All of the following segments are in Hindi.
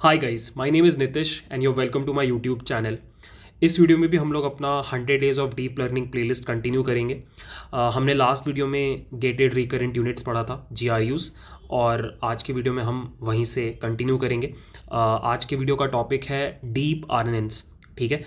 Hi guys my name is Nitish and you welcome to my YouTube channel इस वीडियो में भी हम लोग अपना 100 days of deep learning playlist continue करेंगे। uh, हमने लास्ट वीडियो में गेटेड रिकरेंट यूनिट्स पढ़ा था जी और आज के वीडियो में हम वहीं से कंटिन्यू करेंगे। uh, आज के वीडियो का टॉपिक है डीप आर ठीक है?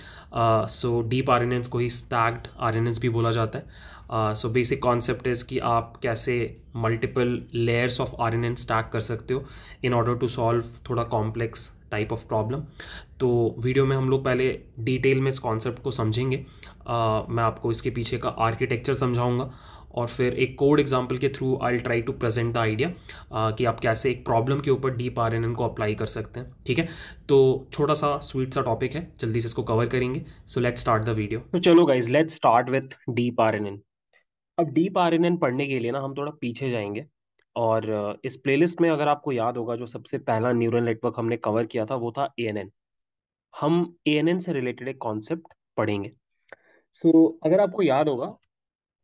सो डीप आर को ही स्टैक्ड आर भी बोला जाता है। सो बेसिक कॉन्सेप्ट इज़ कि आप कैसे multiple layers of R N stack कर सकते हो इन ऑर्डर टू सॉल्व थोड़ा कॉम्प्लेक्स टाइप ऑफ़ प्रॉब्लम तो वीडियो में हम लोग पहले डिटेल में इस कॉन्सेप्ट को समझेंगे। Uh, मैं आपको इसके पीछे का आर्किटेक्चर समझाऊँगा। और फिर एक कोड एग्ज़ाम्पल के through I try to present the idea कि आप कैसे एक प्रॉब्लम के ऊपर डीप आरएनएन को अप्लाई कर सकते हैं ठीक है? तो छोटा सा स्वीट सा टॉपिक है जल्दी से इसको कवर करेंगे। So let's start the video तो चलो guys let's start with deep RNN अब डीप आरएनएन पढ़ने के लिए ना हम थोड़ा पीछे जाएँगे और इस प्लेलिस्ट में अगर आपको याद होगा जो सबसे पहला न्यूरल नेटवर्क हमने कवर किया था वो था ए हम एएनएन से रिलेटेड एक कॉन्सेप्ट पढ़ेंगे। सो so, अगर आपको याद होगा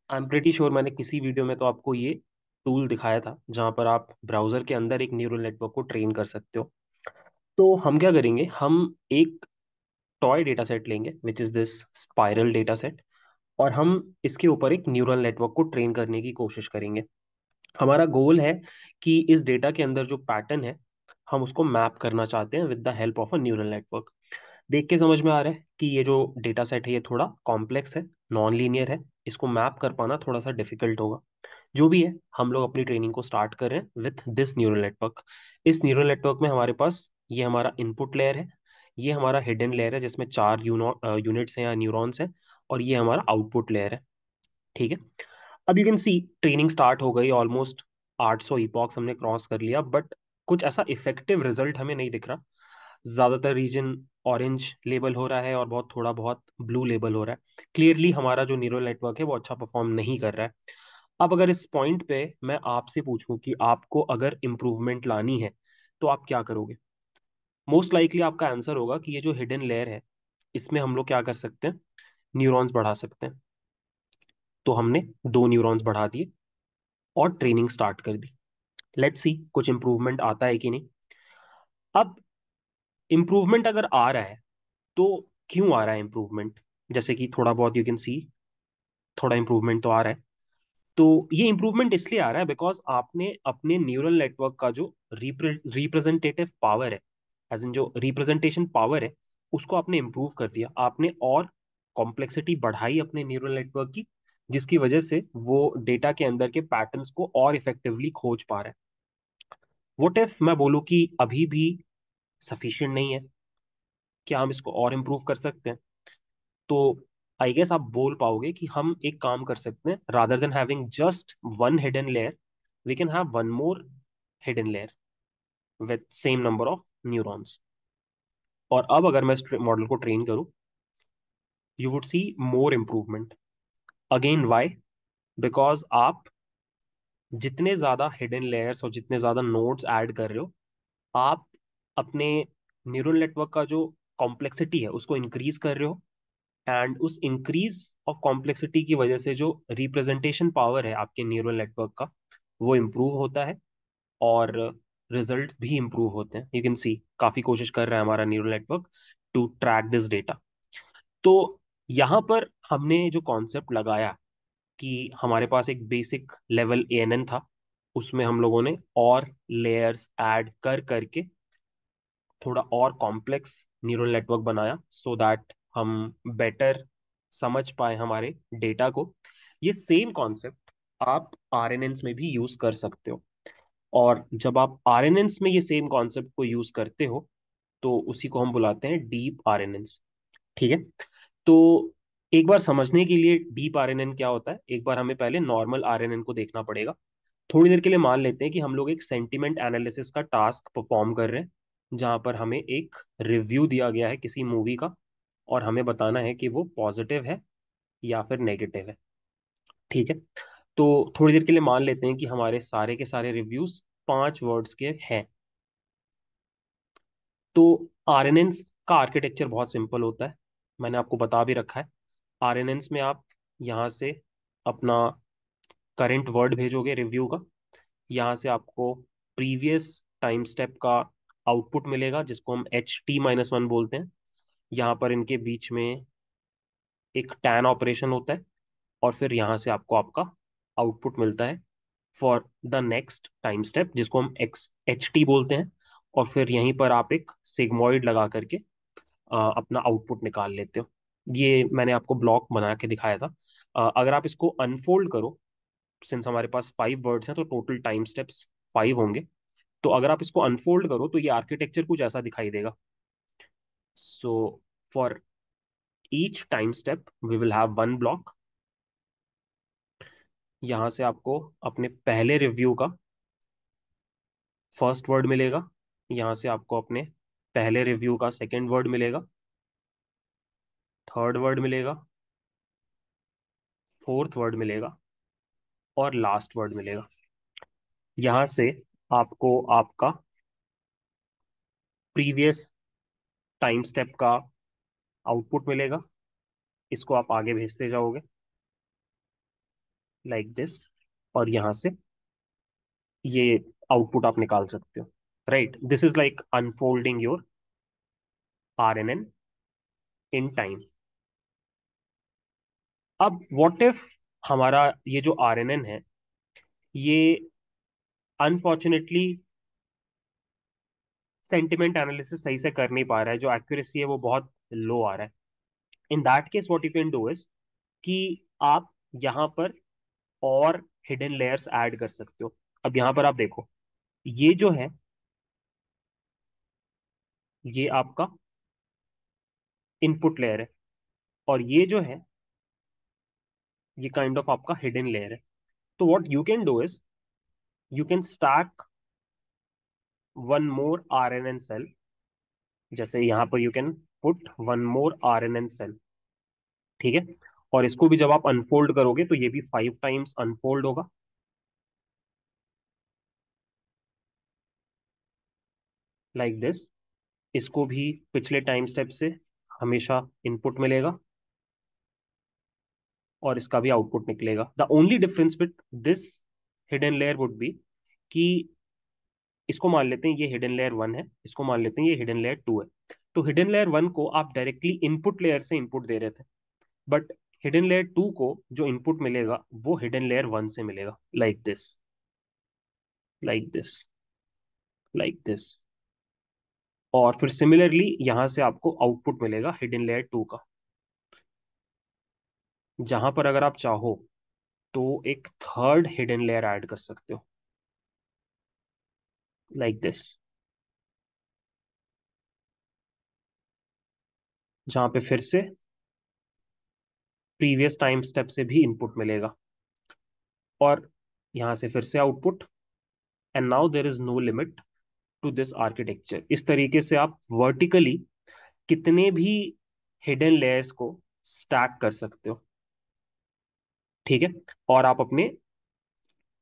आई एम प्रिटी श्योर मैंने किसी वीडियो में तो आपको ये टूल दिखाया था, जहाँ पर आप ब्राउज़र के अंदर एक न्यूरल नेटवर्क को ट्रेन कर सकते हो। तो हम क्या करेंगे, हम एक टॉय डेटा सेट लेंगे which is this spiral data set और हम इसके ऊपर एक न्यूरल नेटवर्क को ट्रेन करने की कोशिश करेंगे। हमारा गोल है कि इस डेटा के अंदर जो पैटर्न है, हम उसको मैप करना चाहते हैं with the help of a neural network देख के समझ में आ रहा है कि ये जो डेटा सेट है, ये थोड़ा कॉम्प्लेक्स है नॉन लीनियर है। इसको मैप कर पाना थोड़ा सा डिफ़िकल्ट होगा। जो भी है, हम लोग अपनी ट्रेनिंग को स्टार्ट कर रहे हैं विथ दिस न्यूरल नेटवर्क। इस न्यूरल नेटवर्क में हमारे पास ये हमारा इनपुट लेयर है, ये हमारा हिडन लेयर है, जिसमें चार यूनिट्स हैं या न्यूरॉन्स हैं, और ये हमारा आउटपुट लेयर है। ठीक है? अब you can see, training start हो गई, ऑलमोस्ट 800 इपॉक्स हमने क्रॉस कर लिया, बट कुछ ऐसा इफ़ेक्टिव रिज़ल्ट हमें नहीं दिख रहा। ज़्यादातर रीजन ऑरेंज लेबल हो रहा है और बहुत थोड़ा बहुत ब्लू लेबल हो रहा है। क्लियरली हमारा जो न्यूरल नेटवर्क है, वो अच्छा परफॉर्म नहीं कर रहा है। अब अगर इस पॉइंट पे मैं आपसे पूछूँ कि आपको अगर इम्प्रूवमेंट लानी है तो आप क्या करोगे? मोस्ट लाइकली आपका आंसर होगा कि ये जो हिडन लेयर है, इसमें हम लोग क्या कर सकते हैं? न्यूरॉन्स बढ़ा सकते हैं। तो हमने दो न्यूरॉन्स बढ़ा दिए और ट्रेनिंग स्टार्ट कर दी। लेट्स सी कुछ इंप्रूवमेंट आता है कि नहीं। अब इंप्रूवमेंट अगर आ रहा है तो क्यों आ रहा है इंप्रूवमेंट जैसे कि थोड़ा बहुत यू कैन सी थोड़ा इम्प्रूवमेंट तो आ रहा है। तो ये इम्प्रूवमेंट इसलिए आ रहा है बिकॉज़ आपने अपने न्यूरल नेटवर्क का जो रिप्रेजेंटेटिव पावर है एज इन जो रिप्रेजेंटेशन पावर है, उसको आपने इम्प्रूव कर दिया। आपने और कॉम्प्लेक्सिटी बढ़ाई अपने न्यूरल नेटवर्क की, जिसकी वजह से वो डेटा के अंदर के पैटर्न्स को और इफेक्टिवली खोज पा रहा है। वोट इफ़ मैं बोलूँ कि अभी भी सफिशियंट नहीं है क्या हम इसको और इम्प्रूव कर सकते हैं। तो आई गेस आप बोल पाओगे कि हम एक काम कर सकते हैं rather than having just one hidden layer we can have one more hidden layer with same number of neurons और अब अगर मैं इस मॉडल को ट्रेन करूँ you would see more improvement again why because आप जितने ज़्यादा हिडन लेयर्स और जितने ज़्यादा नोड्स ऐड कर रहे हो, आप अपने न्यूरल नेटवर्क का जो कॉम्प्लेक्सिटी है, उसको इंक्रीज कर रहे हो। एंड उस इंक्रीज ऑफ़ कॉम्प्लेक्सिटी की वजह से जो रिप्रेजेंटेशन पावर है आपके न्यूरल नेटवर्क का, वो इम्प्रूव होता है और रिज़ल्ट भी इम्प्रूव होते हैं। यू कैन सी काफ़ी कोशिश कर रहा है हमारा neural network to track this data तो यहाँ पर हमने जो कॉन्सेप्ट लगाया कि हमारे पास एक बेसिक लेवल एएनएन था, उसमें हम लोगों ने और लेयर्स ऐड कर, करके थोड़ा और कॉम्प्लेक्स न्यूरल नेटवर्क बनाया सो so दैट हम बेटर समझ पाए हमारे डेटा को। ये सेम कॉन्सेप्ट आप आर में भी यूज़ कर सकते हो। और जब आप आर में ये सेम कॉन्सेप्ट को यूज़ करते हो तो उसी को हम बुलाते हैं डीप आर ठीक है? तो एक बार समझने के लिए डीप आर क्या होता है? एक बार हमें पहले नॉर्मल आरएनएन को देखना पड़ेगा। थोड़ी देर के लिए मान लेते हैं कि हम लोग एक सेंटिमेंट एनालिसिस का टास्क परफॉर्म कर रहे हैं। जहाँ पर हमें एक रिव्यू दिया गया है किसी मूवी का और हमें बताना है कि वो पॉजिटिव है या फिर नेगेटिव है। ठीक है? तो थोड़ी देर के लिए मान लेते हैं कि हमारे सारे के सारे रिव्यूज़ पाँच वर्ड्स के हैं। तो आर का आर्किटेक्चर बहुत सिंपल होता है। मैंने आपको बता भी रखा है। आर में आप यहाँ से अपना करंट वर्ड भेजोगे रिव्यू का। यहाँ से आपको प्रीवियस टाइम स्टेप का आउटपुट मिलेगा जिसको हम एच टी माइनस वन बोलते हैं। यहाँ पर इनके बीच में एक टैन ऑपरेशन होता है और फिर यहाँ से आपको आपका आउटपुट मिलता है for the next time step जिसको हम एक्स एच टी बोलते हैं। और फिर यहीं पर आप एक सिग्मोइड लगा करके आ, अपना आउटपुट निकाल लेते हो। ये मैंने आपको ब्लॉक बना के दिखाया था। आ, अगर आप इसको अनफोल्ड करो सिंस हमारे पास फाइव वर्ड्स हैं तो टोटल टाइम स्टेप्स फाइव होंगे। तो अगर आप इसको अनफोल्ड करो तो ये आर्किटेक्चर कुछ ऐसा दिखाई देगा। So for each time step we will have one block यहाँ से आपको अपने पहले रिव्यू का फ़र्स्ट वर्ड मिलेगा। यहाँ से आपको अपने पहले रिव्यू का सेकेंड वर्ड मिलेगा। थर्ड वर्ड मिलेगा। फोर्थ वर्ड मिलेगा। और लास्ट वर्ड मिलेगा। यहाँ से आपको आपका प्रीवियस टाइम स्टेप का आउटपुट मिलेगा। इसको आप आगे भेजते जाओगे। Like like this. और यहाँ से ये आउटपुट आप निकाल सकते हो। Right? This is like unfolding your R N N in time. अब व्हाट इफ़ हमारा ये जो आर एन एन है, ये अनफॉर्चुनेटली सेंटिमेंट एनालिसिस सही से कर नहीं पा रहा है। जो एक्यूरेसी है, वो बहुत लो आ रहा है। In that case what you can do is कि आप यहाँ पर और हिडन लेयर्स ऐड कर सकते हो। अब यहाँ पर आप देखो, ये जो है, ये आपका इनपुट लेयर है। और ये जो है, ये काइंड kind ऑफ़ of आपका हिडन लेयर है। तो what you can do is you can stack one more R N N cell जैसे यहाँ पर you can put one more R N N cell ठीक है? और इसको भी जब आप अनफोल्ड करोगे तो ये भी फाइव टाइम्स अनफोल्ड होगा। लाइक like दिस इसको भी पिछले टाइम स्टेप से हमेशा इनपुट मिलेगा। और इसका भी आउटपुट निकलेगा। The only difference with this hidden layer would be कि इसको मान लेते हैं, ये हिडन लेयर वन है, इसको मान लेते हैं, ये हिडन लेयर टू है। तो हिडन लेयर वन को आप डायरेक्टली इनपुट लेयर से इनपुट दे रहे थे बट हिडन लेयर टू को जो इनपुट मिलेगा, वो हिडन लेयर वन से मिलेगा। Like this like this like this और फिर सिमिलरली यहाँ से आपको आउटपुट मिलेगा हिडन लेयर टू का। जहाँ पर अगर आप चाहो तो एक थर्ड हिडन लेयर ऐड कर सकते हो। लाइक दिस जहाँ पे फिर से प्रीवियस टाइम स्टेप से भी इनपुट मिलेगा। और यहाँ से फिर से output and now there is no limit to this architecture इस तरीके से आप वर्टिकली कितने भी हिडन लेयर्स को स्टैक कर सकते हो। ठीक है? और आप अपने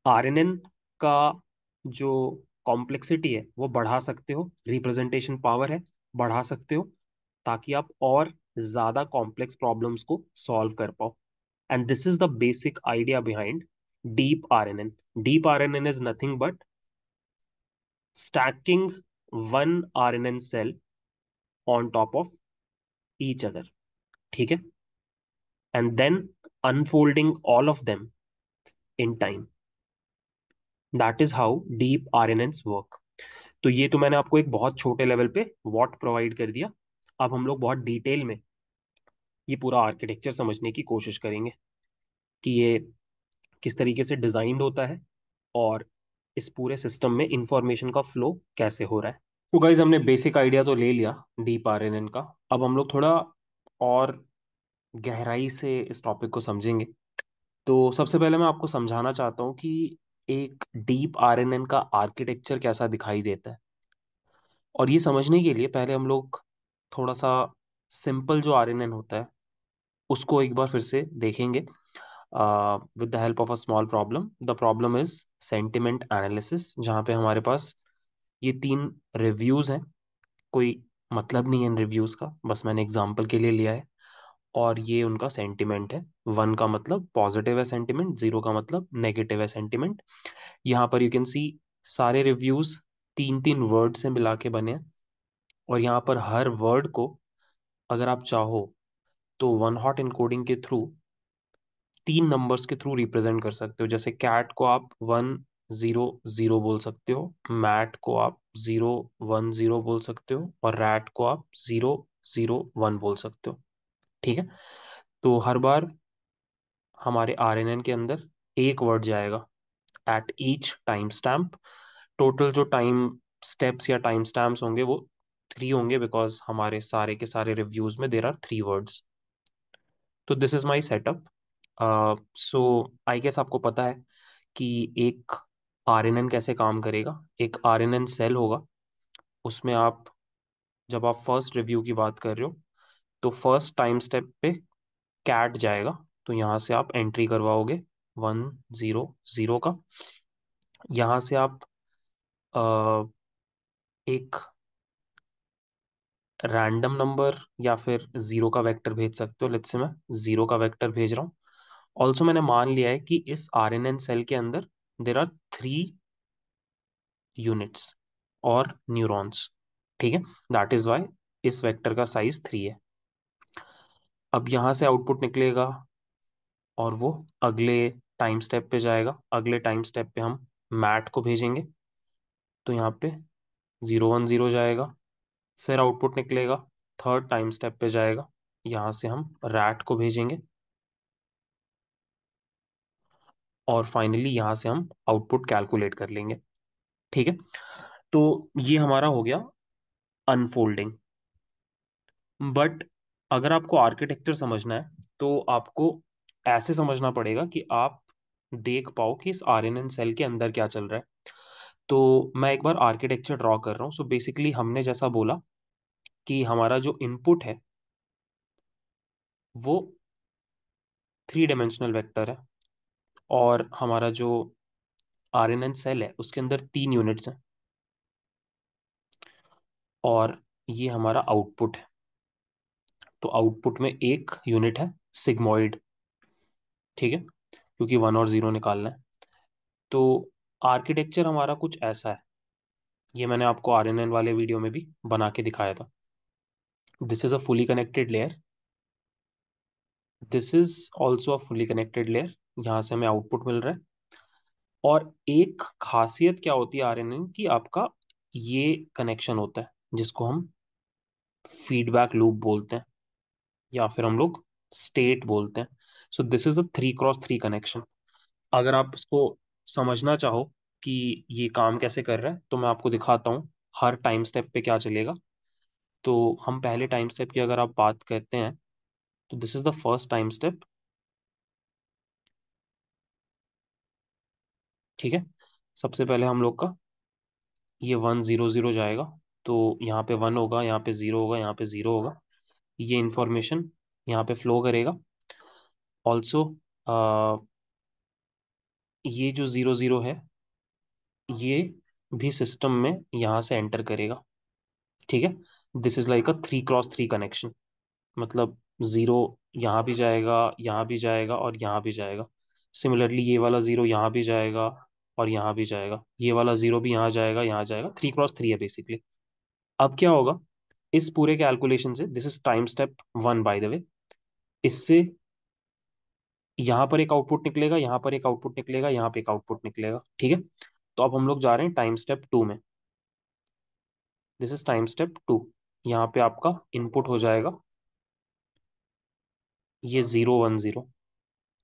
आरएनएन का जो कॉम्प्लेक्सिटी है, वो बढ़ा सकते हो रिप्रेजेंटेशन पावर है, बढ़ा सकते हो, ताकि आप और ज़्यादा कॉम्प्लेक्स प्रॉब्लम्स को सॉल्व कर पाओ। And this is the basic idea behind R N N deep R N N is nothing but stacking one RNN cell on top of each other. ठीक है? And then unfolding all of them in time. That is how deep RNNs work. तो ये तो मैंने आपको एक बहुत छोटे लेवल पे वॉट प्रोवाइड कर दिया अब हम लोग बहुत डिटेल में ये पूरा आर्किटेक्चर समझने की कोशिश करेंगे कि ये किस तरीके से डिजाइंड होता है और इस पूरे सिस्टम में इंफॉर्मेशन का फ्लो कैसे हो रहा है तो गाइज़ हमने बेसिक आइडिया तो ले लिया डीप आर एन एन का अब हम लोग थोड़ा और गहराई से इस टॉपिक को समझेंगे। तो सबसे पहले मैं आपको समझाना चाहता हूँ कि एक डीप आर एन एन का आर्किटेक्चर कैसा दिखाई देता है। और ये समझने के लिए पहले हम लोग थोड़ा सा सिंपल जो आर एन एन होता है, उसको एक बार फिर से देखेंगे। With the help of a small problem the problem is sentiment analysis जहाँ पे हमारे पास ये तीन रिव्यूज़ हैं। कोई मतलब नहीं है इन रिव्यूज़ का, बस मैंने एग्ज़ाम्पल के लिए लिया है। और ये उनका सेंटिमेंट है। वन का मतलब पॉजिटिव है सेंटिमेंट ज़ीरो का मतलब नेगेटिव है सेंटिमेंट यहाँ पर यू कैन सी सारे रिव्यूज़ तीन तीन वर्ड से मिला के बने हैं। और यहाँ पर हर वर्ड को अगर आप चाहो तो वन हॉट इनकोडिंग के थ्रू तीन नंबर्स के थ्रू रिप्रेजेंट कर सकते हो। जैसे कैट को आप वन ज़ीरो ज़ीरो बोल सकते हो। मैट को आप ज़ीरो वन ज़ीरो बोल सकते हो। और रैट को आप ज़ीरो ज़ीरो वन बोल सकते हो। ठीक है? तो हर बार हमारे आर एन एन के अंदर एक वर्ड जाएगा at each time stamp total जो टाइम स्टेप्स या टाइम स्टैम्प्स होंगे वो थ्री होंगे बिकॉज़ हमारे सारे के सारे रिव्यूज़ में देर आर थ्री वर्ड्स तो this is my setup so I guess आपको पता है कि एक आर एन एन कैसे काम करेगा? एक आर एन एन सेल होगा। उसमें आप, जब आप फ़र्स्ट रिव्यू की बात कर रहे हो तो फ़र्स्ट टाइम स्टेप पे कैट जाएगा तो यहाँ से आप एंट्री करवाओगे वन ज़ीरो ज़ीरो का। यहाँ से आप आ, एक रैंडम नंबर या फिर ज़ीरो का वेक्टर भेज सकते हो। लेट्स से मैं ज़ीरो का वेक्टर भेज रहा हूँ। ऑल्सो मैंने मान लिया है कि इस आर एन एन सेल के अंदर देर आर थ्री यूनिट्स और न्यूरॉन्स ठीक है? दैट इज़ वाई इस वेक्टर का साइज़ थ्री है। अब यहाँ से आउटपुट निकलेगा और वो अगले टाइम स्टेप पे जाएगा। अगले टाइम स्टेप पे हम मैट को भेजेंगे। तो यहाँ पे ज़ीरो वन ज़ीरो जाएगा। फिर आउटपुट निकलेगा। थर्ड टाइम स्टेप पे जाएगा। यहाँ से हम रैट को भेजेंगे। और फाइनली यहाँ से हम आउटपुट कैलकुलेट कर लेंगे। ठीक है? तो ये हमारा हो गया अनफोल्डिंग बट अगर आपको आर्किटेक्चर समझना है तो आपको ऐसे समझना पड़ेगा कि आप देख पाओ कि इस आर एन एन सेल के अंदर क्या चल रहा है। तो मैं एक बार आर्किटेक्चर ड्रॉ कर रहा हूँ। सो बेसिकली हमने जैसा बोला कि हमारा जो इनपुट है, वो थ्री डायमेंशनल वेक्टर है और हमारा जो आर एन एन सेल है, उसके अंदर तीन यूनिट्स हैं और ये हमारा आउटपुट है। तो आउटपुट में एक यूनिट है सिग्मोइड, ठीक है? क्योंकि वन और ज़ीरो निकालना है। तो आर्किटेक्चर हमारा कुछ ऐसा है। ये मैंने आपको आर एन एन वाले वीडियो में भी बना के दिखाया था। This is a fully connected layer this is also a fully connected layer यहाँ से हमें आउटपुट मिल रहा है। और एक खासियत क्या होती है आर एन एन की? आपका ये कनेक्शन होता है, जिसको हम फीडबैक लूप बोलते हैं। या फिर हम लोग स्टेट बोलते हैं। So this is a three cross three connection अगर आप इसको समझना चाहो कि ये काम कैसे कर रहा है तो मैं आपको दिखाता हूँ हर टाइम स्टेप पे क्या चलेगा। तो हम पहले टाइम स्टेप की अगर आप बात करते हैं तो this is the first time step ठीक है? सबसे पहले हम लोग का ये वन ज़ीरो ज़ीरो जाएगा। तो यहाँ पे वन होगा, यहाँ पे ज़ीरो होगा, यहाँ पे ज़ीरो होगा। ये इंफॉर्मेशन यहाँ पे फ्लो करेगा। ऑल्सो ये जो ज़ीरो ज़ीरो है, ये भी सिस्टम में यहाँ से एंटर करेगा। ठीक है? This is like a three cross three connection मतलब ज़ीरो यहाँ भी जाएगा, यहाँ भी जाएगा और यहाँ भी जाएगा। सिमिलरली ये वाला ज़ीरो यहाँ भी जाएगा और यहाँ भी जाएगा। ये वाला ज़ीरो भी यहाँ जाएगा यहाँ जाएगा। थ्री क्रॉस थ्री है बेसिकली अब क्या होगा? इस पूरे कैलकुलेशन से this is time step one by the way इससे यहाँ पर एक आउटपुट निकलेगा, यहाँ पर एक आउटपुट निकलेगा, यहाँ पे एक आउटपुट निकलेगा, ठीक है? तो अब हम लोग जा रहे हैं टाइम स्टेप टू में। This is time step two यहाँ पे आपका इनपुट हो जाएगा। ये ज़ीरो वन ज़ीरो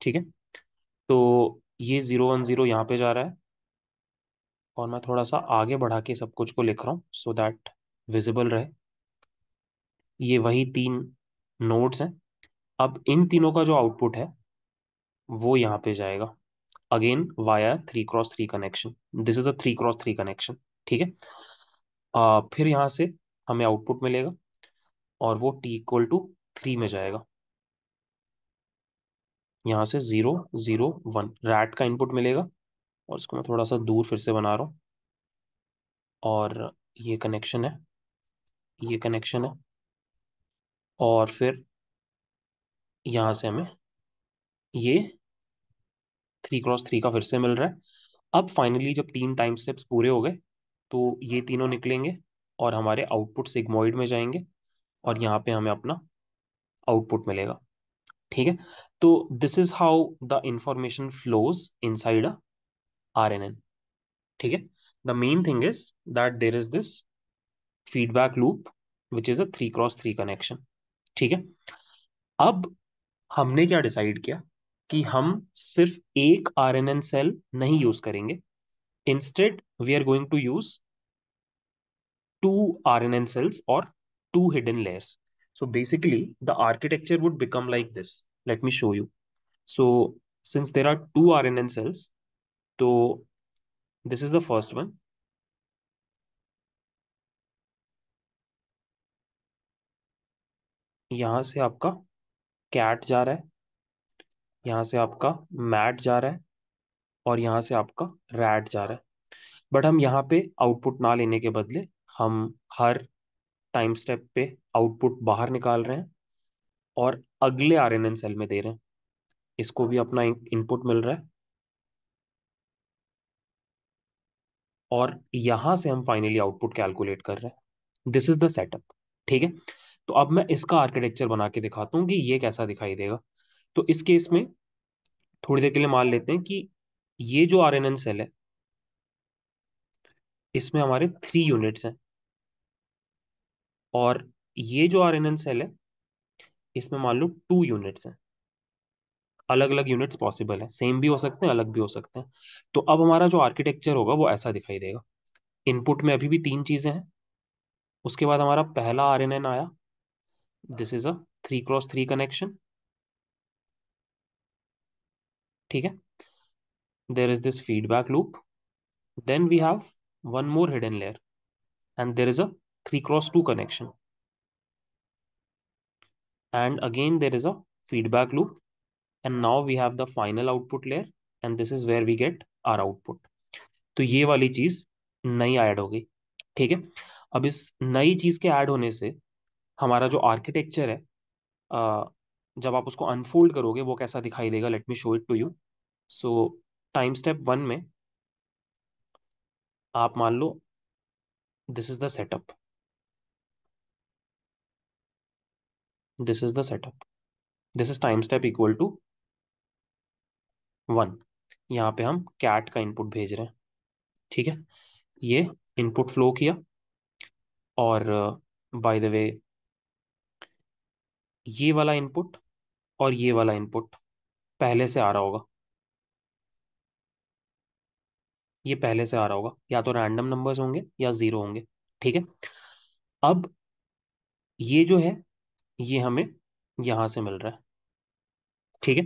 ठीक है? तो ये ज़ीरो वन ज़ीरो यहाँ पे जा रहा है। और मैं थोड़ा सा आगे बढ़ा के सब कुछ को लिख रहा हूँ सो दैट विजिबल रहे। ये वही तीन नोड्स हैं। अब इन तीनों का जो आउटपुट है वो यहाँ पे जाएगा। Again via three cross three connection this is a three cross three connection ठीक है? आ, फिर यहाँ से हमें आउटपुट मिलेगा और वो टी इक्वल टू थ्री में जाएगा। यहाँ से ज़ीरो ज़ीरो वन रैट का इनपुट मिलेगा और इसको मैं थोड़ा सा दूर फिर से बना रहा हूँ। और ये कनेक्शन है ये कनेक्शन है। और फिर यहाँ से हमें ये थ्री क्रॉस थ्री का फिर से मिल रहा है। अब फाइनली जब तीन टाइम स्टेप्स पूरे हो गए तो ये तीनों निकलेंगे और हमारे आउटपुट सिग्मोइड में जाएँगे और यहाँ पे हमें अपना आउटपुट मिलेगा। ठीक है? तो this is how the information flows inside a R N N ठीक है? The main thing is that there is this feedback loop which is a three cross three connection ठीक है? अब हमने क्या डिसाइड किया कि हम सिर्फ़ एक आर एन एन सेल नहीं यूज़ करेंगे। Instead we are going to use two R N N cells और two hidden layers so basically the architecture would become like this let me show you so since there are two R N N cells तो this is the first one यहाँ से आपका कैट जा रहा है, यहाँ से आपका मैट जा रहा है और यहाँ से आपका रैट जा रहा है। बट हम यहाँ पे आउटपुट ना लेने के बदले हम हर टाइम स्टेप पे आउटपुट बाहर निकाल रहे हैं और अगले आर एन एन सेल में दे रहे हैं। इसको भी अपना इनपुट मिल रहा है और यहाँ से हम फाइनली आउटपुट कैलकुलेट कर रहे हैं। दिस इज़ द सेटअप ठीक है? तो अब मैं इसका आर्किटेक्चर बना के दिखाता हूँ कि ये कैसा दिखाई देगा। तो इस केस में थोड़ी देर के लिए मान लेते हैं कि ये जो आर एन एन सेल है, इसमें हमारे थ्री यूनिट्स हैं। और ये जो आर एन एन सेल है, इसमें मान लो टू यूनिट्स हैं। अलग अलग यूनिट्स पॉसिबल है। सेम भी हो सकते हैं, अलग भी हो सकते हैं। तो अब हमारा जो आर्किटेक्चर होगा, वो ऐसा दिखाई देगा। इनपुट में अभी भी तीन चीज़ें हैं। उसके बाद हमारा पहला आर एन एन आया। This is a three cross three connection ठीक है? There is this feedback loop then we have one more hidden layer and there is a three cross two connection and again, there is a feedback loop. And now we have the final output layer. And this is where we get our output. तो ये वाली चीज़ नई ऐड हो गई। ठीक है? अब इस नई चीज़ के ऐड होने से हमारा जो आर्किटेक्चर है जब आप उसको अनफोल्ड करोगे, वो कैसा दिखाई देगा? Let me show it to you so time step one में आप मान लो this is the setup this is the setup this is time step equal to one यहाँ पे हम कैट का इनपुट भेज रहे हैं। ठीक है? ये इनपुट फ्लो किया और बाय द वे ये वाला इनपुट और ये वाला इनपुट पहले से आ रहा होगा। ये पहले से आ रहा होगा। या तो रैंडम नंबर्स होंगे या ज़ीरो होंगे। ठीक है? अब ये जो है, ये हमें यहाँ से मिल रहा है। ठीक है?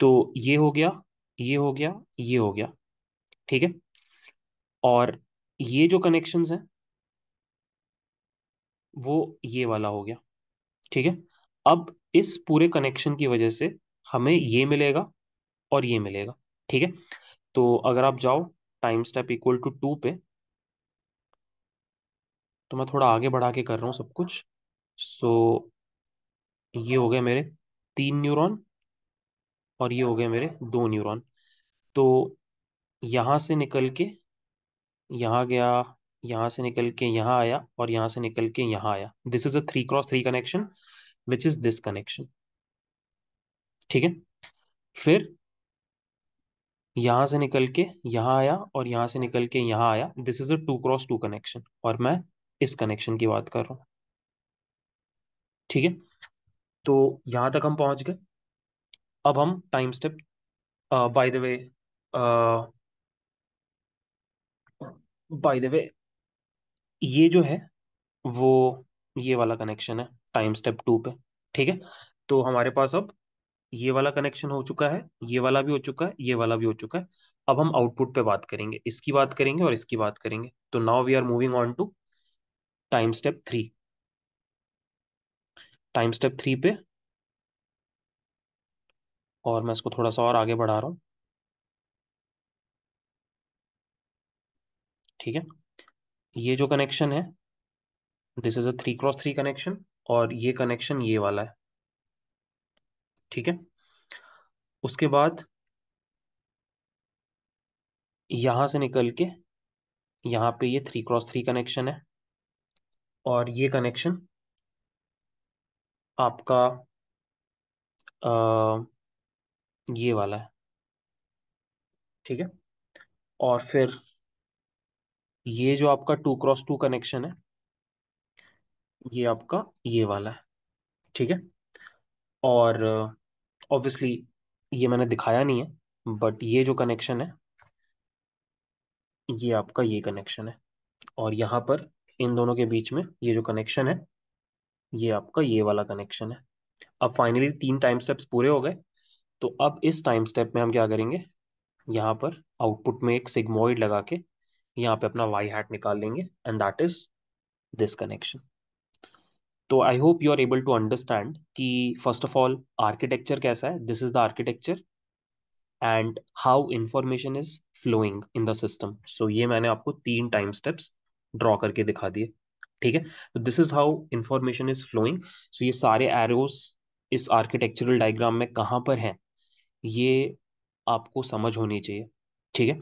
तो ये हो गया, ये हो गया, ये हो गया। ठीक है? और ये जो कनेक्शंस हैं, वो ये वाला हो गया। ठीक है? अब इस पूरे कनेक्शन की वजह से हमें ये मिलेगा और ये मिलेगा ठीक है? तो अगर आप जाओ time step equal to two पे तो मैं थोड़ा आगे बढ़ा के कर रहा हूँ सब कुछ। सो so, ये हो गए मेरे तीन न्यूरॉन और ये हो गए मेरे दो न्यूरॉन तो यहाँ से निकल के यहाँ गया यहाँ से निकल के यहाँ आया और यहाँ से निकल के यहाँ आया। This is a three cross three connection which is this connection ठीक है? फिर यहाँ से निकल के यहाँ आया और यहाँ से निकल के यहाँ आया। This is a two cross two connection और मैं इस कनेक्शन की बात कर रहा हूँ। ठीक है? तो यहाँ तक हम पहुँच गए। अब हम time step by the way by the way ये जो है वो ये वाला कनेक्शन है। टाइम स्टेप टू पे, ठीक है? तो हमारे पास अब ये वाला कनेक्शन हो चुका है, ये वाला भी हो चुका है, ये वाला भी हो चुका है। अब हम आउटपुट पे बात करेंगे, इसकी बात करेंगे और इसकी बात करेंगे। तो now we are moving on to time step three time step three पे, और मैं इसको थोड़ा सा और आगे बढ़ा रहा हूँ। ठीक है? ये जो कनेक्शन है this is a three cross three connection और ये कनेक्शन ये वाला है। ठीक है? उसके बाद यहाँ से निकल के यहाँ पे ये थ्री क्रॉस थ्री कनेक्शन है और ये कनेक्शन आपका आ, ये वाला है। ठीक है? और फिर ये जो आपका टू क्रॉस टू कनेक्शन है ये आपका ये वाला है, ठीक है? और ऑब्वियसली ये मैंने दिखाया नहीं है बट ये जो कनेक्शन है, ये आपका ये कनेक्शन है। और यहाँ पर इन दोनों के बीच में ये जो कनेक्शन है, ये आपका ये वाला कनेक्शन है। अब फाइनली तीन टाइम स्टेप्स पूरे हो गए तो अब इस टाइम स्टेप में हम क्या करेंगे? यहाँ पर आउटपुट में एक सिग्मोइड लगा के यहाँ पे अपना वाई हैट निकाल लेंगे and that is this connection तो I hope you are able to understand कि फ़र्स्ट ऑफ़ ऑल आर्किटेक्चर कैसा है? This is the architecture and how information is flowing in the system so ये मैंने आपको तीन टाइम स्टेप्स ड्रॉ करके दिखा दिए। ठीक है? तो this is how information is flowing so ये सारे एरोस इस आर्किटेक्चरल डायग्राम में कहाँ पर हैं? ये आपको समझ होनी चाहिए। ठीक है?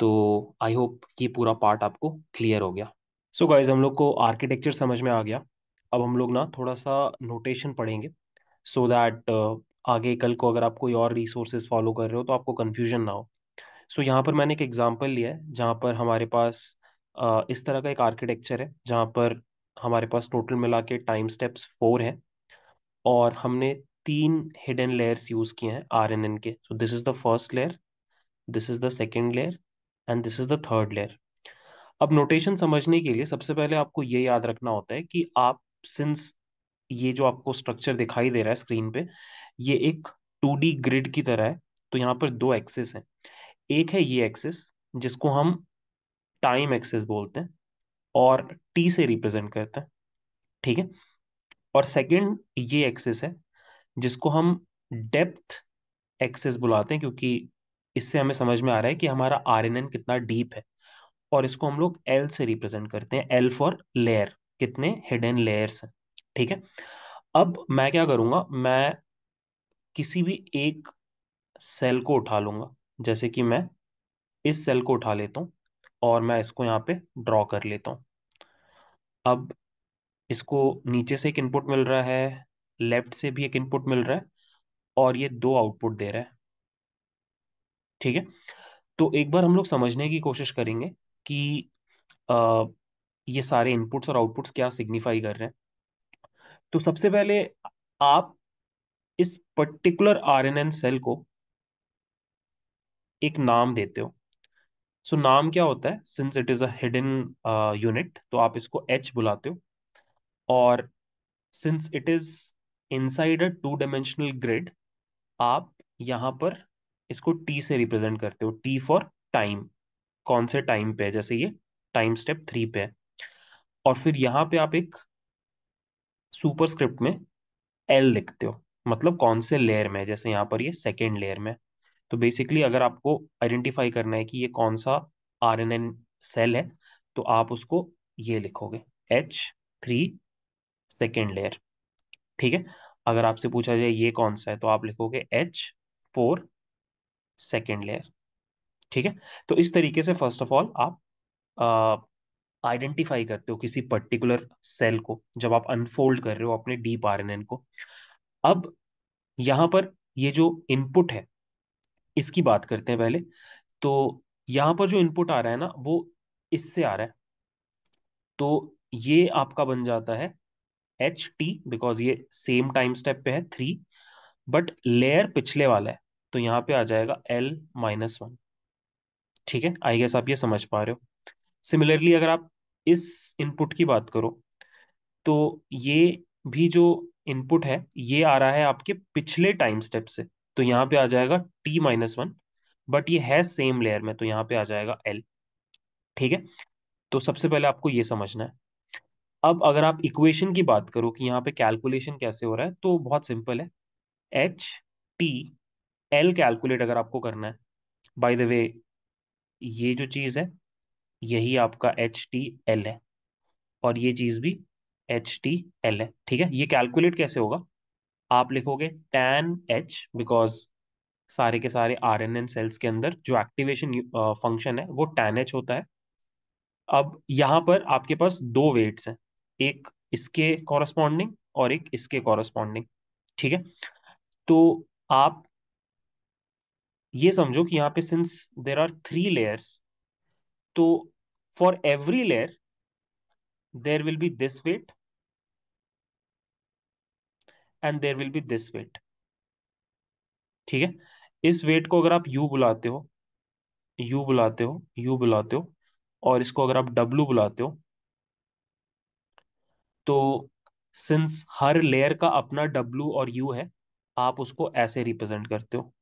तो आई होप ये पूरा पार्ट आपको क्लियर हो गया। सो so गाइज़ हम लोग को आर्किटेक्चर समझ में आ गया। अब हम लोग ना थोड़ा सा नोटेशन पढ़ेंगे सो so दैट uh, आगे कल को अगर आप कोई और रिसोर्सेज फॉलो कर रहे हो तो आपको कन्फ्यूज़न ना हो। सो so यहाँ पर मैंने एक एग्ज़ाम्पल लिया है जहाँ पर हमारे पास uh, इस तरह का एक आर्किटेक्चर है जहाँ पर हमारे पास टोटल मिला के टाइम स्टेप्स फोर हैं और हमने तीन हिडन लेयर्स यूज़ किए हैं आर एन एन के। So this is the first layer this is the second layer and this is the third layer अब नोटेशन समझने के लिए सबसे पहले आपको ये याद रखना होता है कि आप सिंस ये जो आपको स्ट्रक्चर दिखाई दे रहा है स्क्रीन पे, ये एक टू डी ग्रिड की तरह है तो यहाँ पर दो एक्सेस हैं। एक है ये एक्सेस जिसको हम टाइम एक्सेस बोलते हैं, और टी से रिप्रेजेंट करते हैं, ठीक है? और सेकंड ये एक्सेस है, जिसको हम डेप्थ एक्सेस बुलाते हैं, क्योंकि इससे हमें समझ में आ रहा है कि हमारा आर एन एन कितना डीप है, और इसको हम लोग एल से रिप्रेजेंट करते हैं एल फॉर लेयर कितने हिडन लेयर्स हैं ठीक है? अब मैं क्या करूँगा मैं किसी भी एक सेल को उठा लूँगा जैसे कि मैं इस सेल को उठा लेता हूँ और मैं इसको यहाँ पे ड्रॉ कर लेता हूँ। अब इसको नीचे से एक इनपुट मिल रहा है लेफ़्ट से भी एक इनपुट मिल रहा है और ये दो आउटपुट दे रहा है ठीक है? तो एक बार हम लोग समझने की कोशिश करेंगे कि आ, ये सारे इनपुट्स और आउटपुट्स क्या सिग्निफाई कर रहे हैं। तो सबसे पहले आप इस पर्टिकुलर आरएनएन सेल को एक नाम देते हो। सो so, नाम क्या होता है? Since it is a hidden unit तो आप इसको एच बुलाते हो। और since it is inside a two dimensional grid आप यहाँ पर इसको टी से रिप्रेजेंट करते हो। टी फॉर टाइम कौन से टाइम पे जैसे ये टाइम स्टेप थ्री पे है। और फिर यहाँ पे आप एक सुपरस्क्रिप्ट में एल लिखते हो। मतलब कौन से लेयर में? जैसे यहाँ पर ये सेकेंड लेयर में। तो बेसिकली अगर आपको आइडेंटिफाई करना है कि ये कौन सा आर एन एन सेल है तो आप उसको ये लिखोगे एच थ्री सेकेंड लेयर ठीक है? अगर आपसे पूछा जाए ये कौन सा है तो आप लिखोगे एच फोर सेकेंड लेयर ठीक है? तो इस तरीके से फ़र्स्ट ऑफ़ ऑल आप आइडेंटिफाई करते हो किसी पर्टिकुलर सेल को, जब आप अनफोल्ड कर रहे हो अपने डीप आरएनएन को, अब यहाँ पर ये जो इनपुट है, इसकी बात करते हैं पहले तो यहाँ पर जो इनपुट आ रहा है ना, वो इससे आ रहा है। तो ये आपका बन जाता है एच टी बिकॉज़ ये सेम टाइम स्टेप पे है थ्री बट लेयर पिछले वाला है तो यहाँ पे आ जाएगा एल माइनस वन ठीक है? आई गेस आप ये समझ पा रहे हो। सिमिलरली अगर आप इस इनपुट की बात करो तो ये भी जो इनपुट है, ये आ रहा है आपके पिछले टाइम स्टेप से। तो यहाँ पे आ जाएगा टी माइनस वन बट ये है सेम लेयर में तो यहाँ पे आ जाएगा एल ठीक है? तो सबसे पहले आपको ये समझना है। अब अगर आप इक्वेशन की बात करो कि यहाँ पे कैलकुलेशन कैसे हो रहा है तो बहुत सिंपल है। एच टी एल कैलकुलेट अगर आपको करना है। बाय द वे ये जो चीज़ है यही आपका एच टी एल है। और ये चीज़ भी एच टी एल है, ठीक है? ये कैलकुलेट कैसे होगा? आप लिखोगे टैन एच बिकॉज़ सारे के सारे आर एन एन सेल्स के अंदर जो एक्टिवेशन फ़ंक्शन है, वो टैन एच होता है। अब यहाँ पर आपके पास दो वेट्स हैं, एक इसके कॉरस्पॉन्डिंग और एक इसके कॉरस्पॉन्डिंग ठीक है? तो आप ये समझो कि यहाँ पे since there are three layers तो for every layer there will be this weight and there will be this weight ठीक है? इस वेट को अगर आप यू बुलाते हो यू बुलाते हो यू बुलाते हो, और इसको अगर आप डब्लू बुलाते हो तो सिंस हर लेयर का अपना डब्लू और यू है, आप उसको ऐसे रिप्रेजेंट करते हो।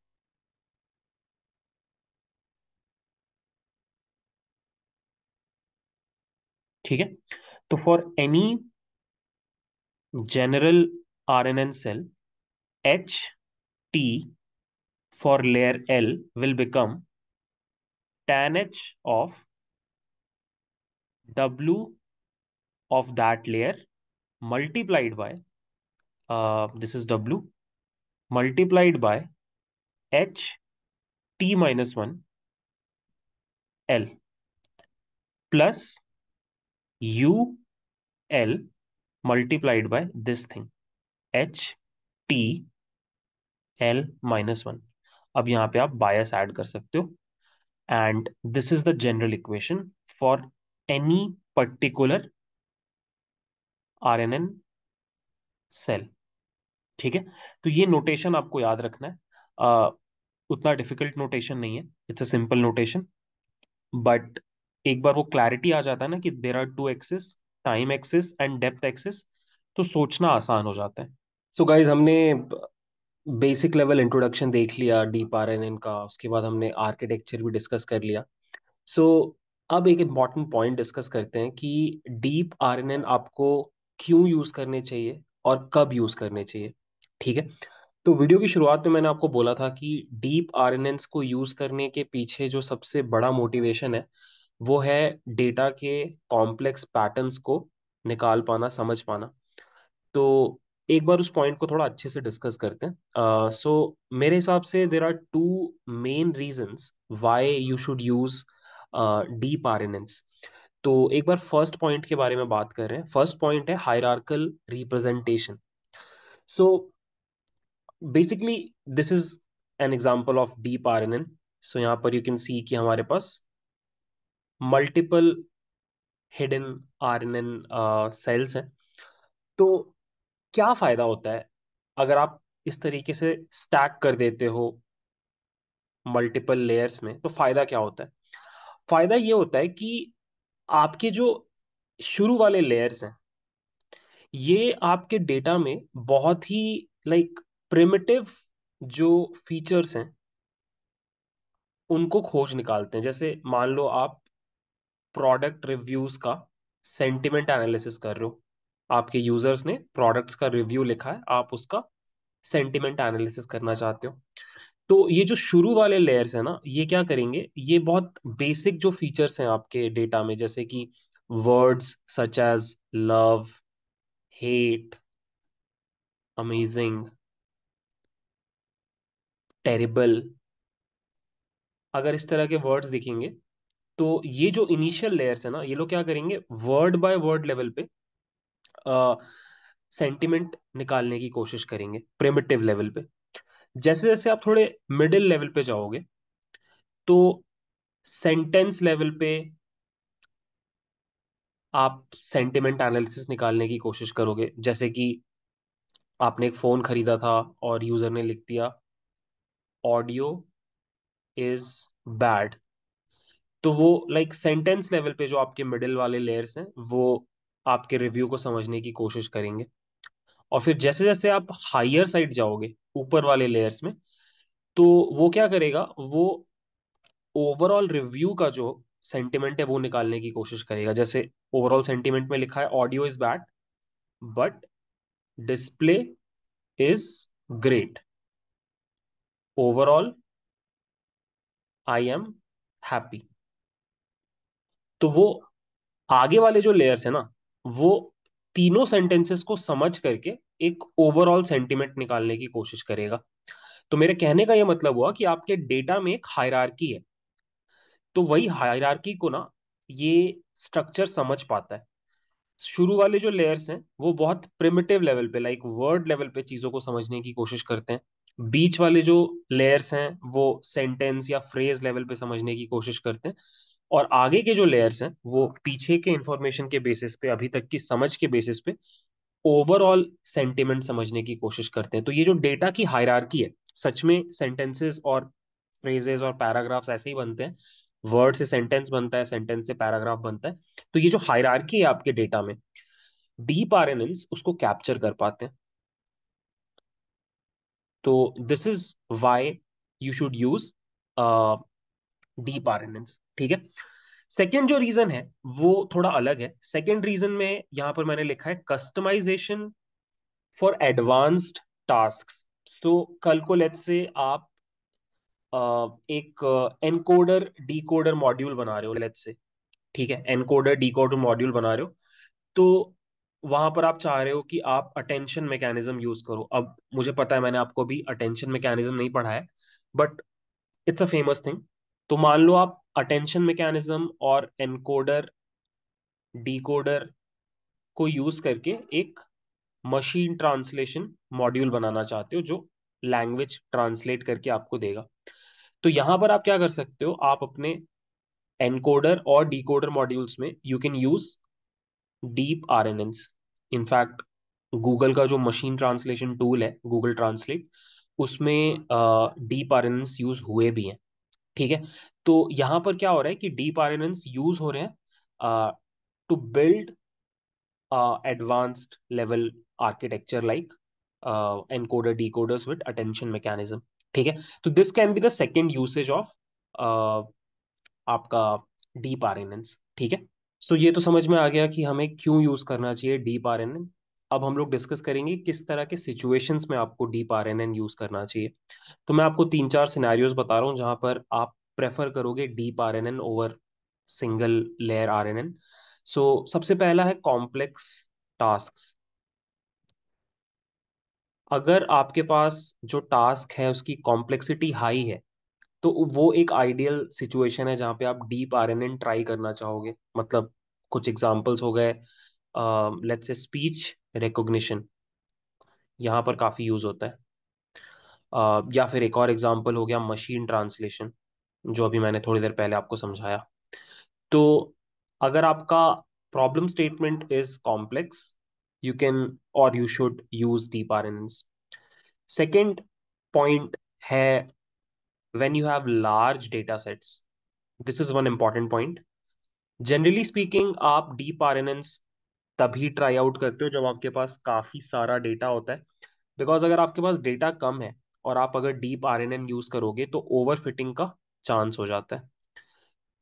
ठीक है? तो for any general R N N cell H T for layer L will become tan H of W of that layer multiplied by this is W multiplied by H T minus one L plus U L multiplied by this thing. H T L minus 1 अब यहाँ पे आप बायस ऐड कर सकते हो। And this is the general equation for any particular R N N cell ठीक है? तो ये नोटेशन आपको याद रखना है। uh, उतना डिफ़िकल्ट नोटेशन नहीं है। It's a simple notation but एक बार वो क्लैरिटी आ जाता है ना कि there are two axis time axis and depth axis तो सोचना आसान हो जाता है। सो so गाइज़ हमने बेसिक लेवल इंट्रोडक्शन देख लिया डीप आर एन एन का उसके बाद हमने आर्किटेक्चर भी डिस्कस कर लिया। सो so, अब एक इंपॉर्टेंट पॉइंट डिस्कस करते हैं कि डीप आर एन एन आपको क्यों यूज़ करने चाहिए और कब यूज़ करने चाहिए ठीक है? तो वीडियो की शुरुआत में मैंने आपको बोला था कि डीप आर एन एन को यूज़ करने के पीछे जो सबसे बड़ा मोटिवेशन है वो है डेटा के कॉम्प्लेक्स पैटर्न्स को निकाल पाना समझ पाना। तो एक बार उस पॉइंट को थोड़ा अच्छे से डिस्कस करते हैं। सो uh, so, मेरे हिसाब से there are two main reasons why you should use deep R तो एक बार फ़र्स्ट पॉइंट के बारे में बात कर रहे हैं। फ़र्स्ट पॉइंट है hierarchical representation so basically this is an example of deep R N N so यहाँ पर यू कैन सी कि हमारे पास multiple hidden R N N cells हैं तो क्या फ़ायदा होता है अगर आप इस तरीके से स्टैक कर देते हो मल्टीपल लेयर्स में तो फ़ायदा क्या होता है? फ़ायदा ये होता है कि आपके जो शुरू वाले लेयर्स हैं, ये आपके डेटा में बहुत ही लाइक प्रिमिटिव जो फीचर्स हैं, उनको खोज निकालते हैं। जैसे मान लो आप प्रोडक्ट रिव्यूज़ का सेंटिमेंट एनालिसिस कर रहे हो। आपके यूज़र्स ने प्रोडक्ट्स का रिव्यू लिखा है, आप उसका सेंटिमेंट एनालिसिस करना चाहते हो। तो ये जो शुरू वाले लेयर्स है ना, ये क्या करेंगे? ये बहुत बेसिक जो फीचर्स हैं आपके डेटा में, जैसे कि words such as love hate amazing terrible अगर इस तरह के वर्ड्स दिखेंगे तो ये जो इनिशियल लेयर्स है ना, ये लोग क्या करेंगे वर्ड बाय वर्ड लेवल पे सेंटिमेंट निकालने की कोशिश करेंगे प्रिमिटिव लेवल पे। जैसे जैसे आप थोड़े मिडिल लेवल पे जाओगे तो सेंटेंस लेवल पे आप सेंटिमेंट एनालिसिस निकालने की कोशिश करोगे। जैसे कि आपने एक फ़ोन खरीदा था और यूज़र ने लिख दिया ऑडियो इज़ बैड तो वो लाइक सेंटेंस लेवल पे जो आपके मिडिल वाले लेयर्स हैं, वो आपके रिव्यू को समझने की कोशिश करेंगे। और फिर जैसे जैसे आप हायर साइड जाओगे, ऊपर वाले लेयर्स में तो वो क्या करेगा? वो ओवरऑल रिव्यू का जो सेंटिमेंट है, वो निकालने की कोशिश करेगा। जैसे ओवरऑल सेंटिमेंट में लिखा है audio is bad but display is great overall I am happy तो वो आगे वाले जो लेयर्स है ना, वो तीनों सेंटेंसेस को समझ करके एक ओवरऑल सेंटिमेंट निकालने की कोशिश करेगा। तो मेरे कहने का यह मतलब हुआ कि आपके डेटा में एक हायरार्की है। तो वही हायरार्की को ना, ये स्ट्रक्चर समझ पाता है। शुरू वाले जो लेयर्स हैं, वो बहुत प्रिमिटिव लेवल पे लाइक वर्ड लेवल पे चीज़ों को समझने की कोशिश करते हैं। बीच वाले जो लेयर्स हैं, वो सेंटेंस या फ्रेज लेवल पे समझने की कोशिश करते हैं। और आगे के जो लेयर्स हैं, वो पीछे के इंफॉर्मेशन के बेसिस पे, अभी तक की समझ के बेसिस पे ओवरऑल सेंटिमेंट समझने की कोशिश करते हैं। तो ये जो डेटा की हायरार्की है, सच में सेंटेंसेस और फ्रेजेस और पैराग्राफ्स ऐसे ही बनते हैं। वर्ड से सेंटेंस बनता है सेंटेंस से पैराग्राफ बनता है। तो ये जो हायरार्की है आपके डेटा में डीप आरएनएन्स उसको कैप्चर कर पाते हैं। तो this is why you should use deep RNNs ठीक है? सेकेंड जो रीजन है, वो थोड़ा अलग है। सेकेंड रीजन में यहाँ पर मैंने लिखा है customization for advanced task so कल को लेट्स से आप एक एनकोडर डीकोडर मॉड्यूल बना रहे हो लेट्स से ठीक है? एनकोडर डीकोडर मॉड्यूल बना रहे हो। तो वहाँ पर आप चाह रहे हो कि आप अटेंशन मैकेनिज्म यूज़ करो। अब मुझे पता है मैंने आपको भी अटेंशन मैकेनिज्म नहीं पढ़ा है but it's a famous thing तो मान लो आप अटेंशन मैकेनिज्म और एनकोडर डीकोडर को यूज़ करके एक मशीन ट्रांसलेशन मॉड्यूल बनाना चाहते हो, जो लैंग्वेज ट्रांसलेट करके आपको देगा। तो यहाँ पर आप क्या कर सकते हो, आप अपने एनकोडर और डीकोडर मॉड्यूल्स में you can use deep R N Ns in fact Google का जो मशीन ट्रांसलेशन टूल है गूगल ट्रांसलेट उसमें deep R N Ns use हुए भी हैं। ठीक है? तो यहाँ पर क्या हो रहा है कि डीप आर यूज़ हो रहे हैं to build advanced level architecture like encoder decoders with attention mechanism ठीक है? तो this can be the second usage of आपका डीप आर ठीक है? सो so, ये तो समझ में आ गया कि हमें क्यों यूज़ करना चाहिए डीप आर अब हम लोग डिस्कस करेंगे किस तरह के सिचुएशंस में आपको deep R N N use करना चाहिए। तो मैं आपको तीन चार सिनेरियोज बता रहा हूँ जहाँ पर आप प्रेफर करोगे deep R N N over single layer R N N so सबसे पहला है कॉम्प्लेक्स टास्क अगर आपके पास जो टास्क है उसकी कॉम्प्लेक्सिटी हाई है तो वो एक आइडियल सिचुएशन है जहाँ पे आप deep R N N try करना चाहोगे। मतलब कुछ एग्जांपल्स हो गए लेट्स से स्पीच रिकॉग्निशन यहाँ पर काफ़ी यूज़ होता है। uh, या फिर एक और एग्जांपल हो गया मशीन ट्रांसलेशन जो अभी मैंने थोड़ी देर पहले आपको समझाया। तो अगर आपका problem statement is complex you can और you should use deep R second point है when you have large data sets this is one important point generally speaking आप डीप आर तभी ट्राई आउट करते हो जब आपके पास काफ़ी सारा डेटा होता है। बिकॉज़ अगर आपके पास डेटा कम है और आप अगर deep R N N use करोगे तो ओवर फिटिंग का चांस हो जाता है।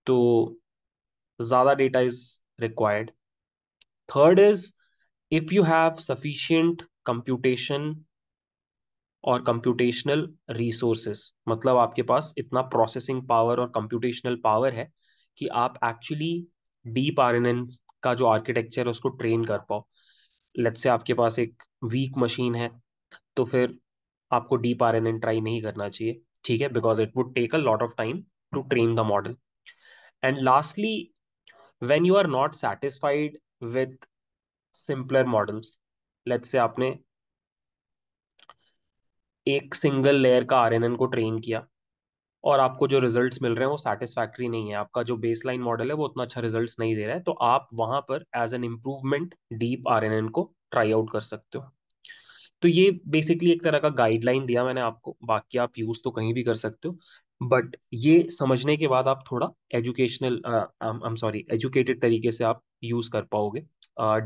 तो ज़्यादा data is required third is if you have sufficient computation और कंप्यूटेशनल रिसोर्सेस मतलब आपके पास इतना प्रोसेसिंग पावर और कंप्यूटेशनल पावर है कि आप एक्चुअली डीप आरएनएन का जो आर्किटेक्चर है, उसको ट्रेन कर पाओ। लेट्स से आपके पास एक वीक मशीन है तो फिर आपको deep R N N try नहीं करना चाहिए, ठीक है? Because it would take a lot of time to train the model and lastly when you are not satisfied with simpler models let's say आपने एक सिंगल लेयर का आरएनएन को ट्रेन किया और आपको जो रिजल्ट्स मिल रहे हैं वो सेटिस्फैक्ट्री नहीं है। आपका जो बेस लाइन मॉडल है वो उतना अच्छा रिजल्ट्स नहीं दे रहा है। तो आप वहाँ पर as an improvement deep R N N को ट्राई आउट कर सकते हो। तो ये बेसिकली एक तरह का गाइडलाइन दिया मैंने आपको। बाकी आप यूज़ तो कहीं भी कर सकते हो। बट ये समझने के बाद आप थोड़ा educational I am sorry educated तरीके से आप यूज़ कर पाओगे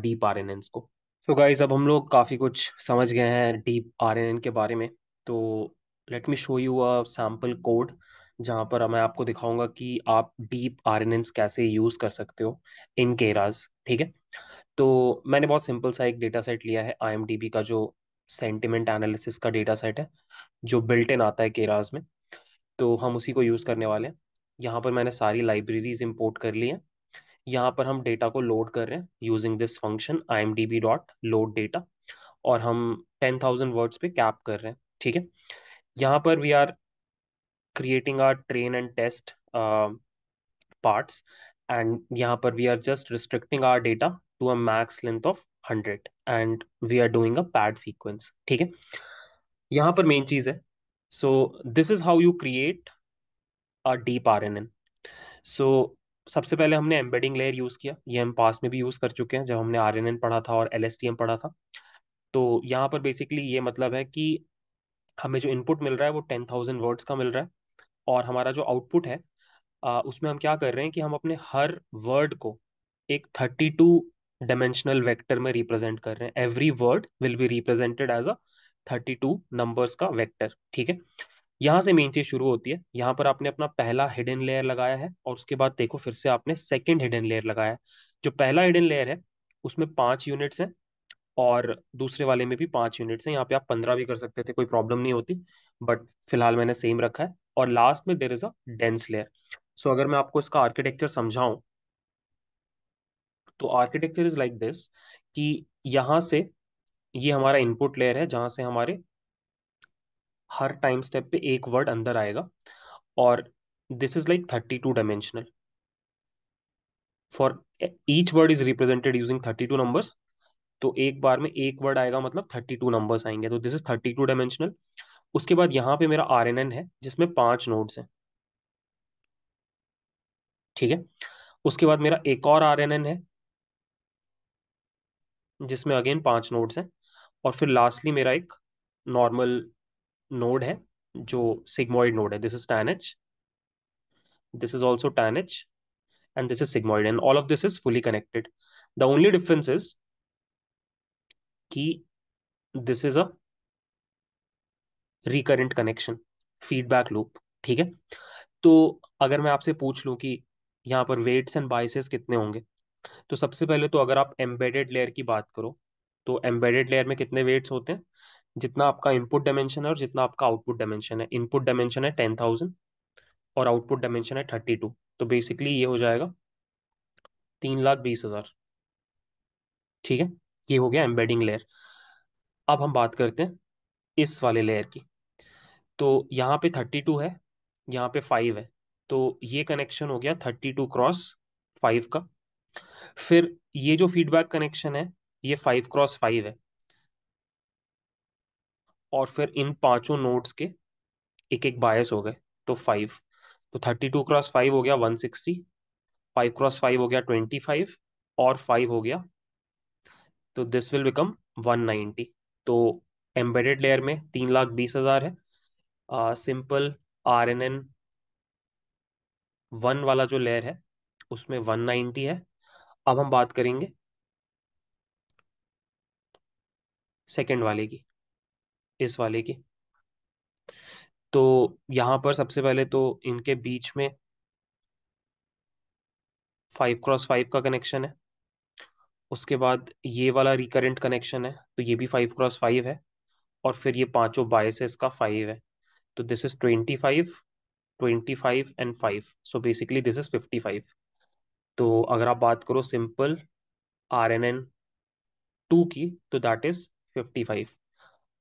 डीप आर को। तो गाइज़ अब हम लोग काफ़ी कुछ समझ गए हैं डीप आर एन एन के बारे में। तो let me show you a sample code जहाँ पर मैं आपको दिखाऊँगा कि आप डीप आर कैसे यूज़ कर सकते हो इन केराज ठीक है? तो मैंने बहुत सिंपल सा एक डेटा सेट लिया है आईएमडीबी का जो सेंटिमेंट एनालिसिस का डेटा सेट है, जो बिल्ट इन आता है केराज में तो हम उसी को यूज़ करने वाले हैं। यहाँ पर मैंने सारी लाइब्रेरीज इंपोर्ट कर ली हैं। यहाँ पर हम डेटा को लोड कर रहे हैं using this function I M D B dot load data और हम टेन थाउज़ेंड वर्ड्स पे कैप कर रहे हैं, ठीक है? यहाँ पर we are our train and test uh, parts and यहाँ पर we are just restricting our data to a max length of hundred and we are doing a pad sequence ठीक है? यहाँ पर मेन चीज़ है। So this is how you create a deep R N N so सबसे पहले हमने एम्बेडिंग लेयर यूज़ किया। ये हम पास में भी यूज़ कर चुके हैं जब हमने आर एन एन पढ़ा था और एल एस टी एम पढ़ा था। तो यहाँ पर बेसिकली ये मतलब है कि हमें जो इनपुट मिल रहा है वो टेन थाउज़ेंड वर्ड्स का मिल रहा है और हमारा जो आउटपुट है आ, उसमें हम क्या कर रहे हैं कि हम अपने हर वर्ड को एक थर्टी टू डायमेंशनल वेक्टर में रिप्रेजेंट कर रहे हैं। Every word will be represented as a thirty two numbers का वेक्टर ठीक है? यहाँ से मेन चीज़ शुरू होती है। यहाँ पर आपने अपना पहला हिडन लेयर लगाया है और उसके बाद देखो फिर से आपने सेकेंड हिडन लेयर लगाया है। जो पहला हिडन लेयर है उसमें पाँच यूनिट्स हैं। और दूसरे वाले में भी पाँच यूनिट्स हैं, यहाँ पे आप पंद्रह भी कर सकते थे, कोई प्रॉब्लम नहीं होती बट फ़िलहाल मैंने सेम रखा है। और लास्ट में there is a dense layer so अगर मैं आपको इसका आर्किटेक्चर समझाऊं तो आर्किटेक्चर इज़ लाइक दिस कि यहाँ से ये हमारा इनपुट लेयर है, जहाँ से हमारे हर टाइम स्टेप पे एक वर्ड अंदर आएगा। और this is like thirty two dimensional for each word is represented using thirty two numbers तो एक बार में एक वर्ड आएगा मतलब थर्टी टू नंबर्स आएँगे। तो this is thirty two dimensional उसके बाद यहाँ पे मेरा आर एन एन है, जिसमें पाँच नोड्स हैं। ठीक है? उसके बाद मेरा एक और आर एन एन है, जिसमें अगेन पाँच नोड्स हैं। और फिर लास्टली मेरा एक नॉर्मल नोड है, जो सिग्मोइड नोड है। This is tan h this is also tan h and this is sigmoid, and all of this is fully connected the only difference is कि this is a recurrent connection, feedback loop, ठीक है? तो अगर मैं आपसे पूछ लूँ कि यहाँ पर वेट्स एंड बाइसेस कितने होंगे तो सबसे पहले तो अगर आप एम्बेडेड लेयर की बात करो तो एम्बेडेड लेयर में कितने वेट्स होते हैं? जितना आपका इनपुट डायमेंशन है और जितना आपका आउटपुट डायमेंशन है। इनपुट डायमेंशन है टेन थाउज़ेंड और आउटपुट डायमेंशन है थर्टी टू तो बेसिकली ये हो जाएगा तीन लाख बीस हज़ार। ठीक है? ये हो गया एम्बेडिंग लेयर अब हम बात करते हैं इस वाले लेयर की। तो यहाँ पे थर्टी टू है, यहाँ पे फाइव है। तो ये कनेक्शन हो गया थर्टी टू क्रॉस फाइव का। फिर ये जो फीडबैक कनेक्शन है, ये फाइव क्रॉस फाइव है। और फिर इन पाँचों नोट्स के एक एक बायस हो गए तो फाइव तो थर्टी टू क्रॉस फाइव हो गया one sixty five cross five हो गया ट्वेंटी फाइव और फाइव हो गया तो this will become one ninety तो एम्बेडेड लेयर में तीन लाख बीस हज़ार है। Simple R N N one वाला जो लेयर है, उसमें वन नाइन्टी है। अब हम बात करेंगे सेकेंड वाले की, इस वाले की। तो यहाँ पर सबसे पहले तो इनके बीच में फाइव क्रॉस फाइव का कनेक्शन है। उसके बाद ये वाला रिकरेंट कनेक्शन है तो ये भी फाइव क्रॉस फाइव है और फिर ये पाँचों बायसेस का फाइव है। तो this is twenty five twenty five and five so basically this is fifty five तो अगर आप बात करो simple R N N two की तो दैट इज़ फिफ्टी फाइव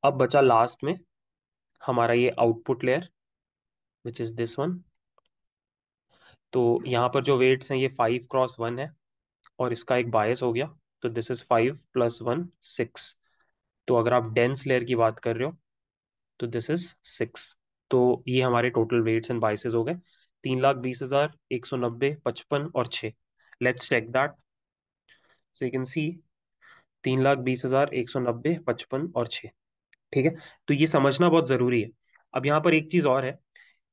अब बचा लास्ट में हमारा ये output layer which is this one तो यहाँ पर जो वेट्स हैं, ये फाइव क्रॉस वन है। और इसका एक बायस हो गया तो this is five plus one six तो अगर आप डेंस लेयर की बात कर रहे हो तो दिस इज़ सिक्स तो ये हमारे टोटल वेट्स एंड बाइसेस हो गए। तीन लाख बीस हज़ार, एक सौ नब्बे, पचपन और छः let's check that so you can see तीन लाख बीस हज़ार, एक सौ नब्बे, पचपन और छः ठीक है? तो ये समझना बहुत ज़रूरी है। अब यहाँ पर एक चीज़ और है।